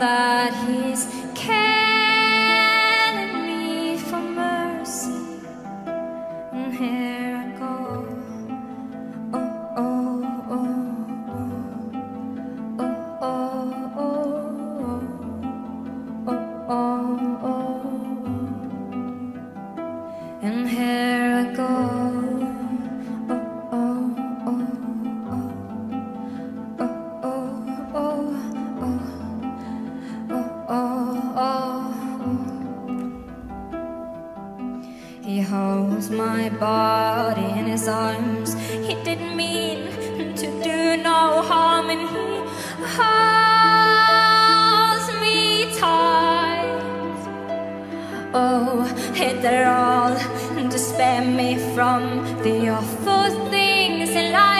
that he's He holds my body in his arms. He didn't mean to do no harm, and he holds me tight. Oh, hit they're all to spare me from the awful things in life.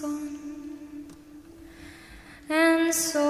gone, and so.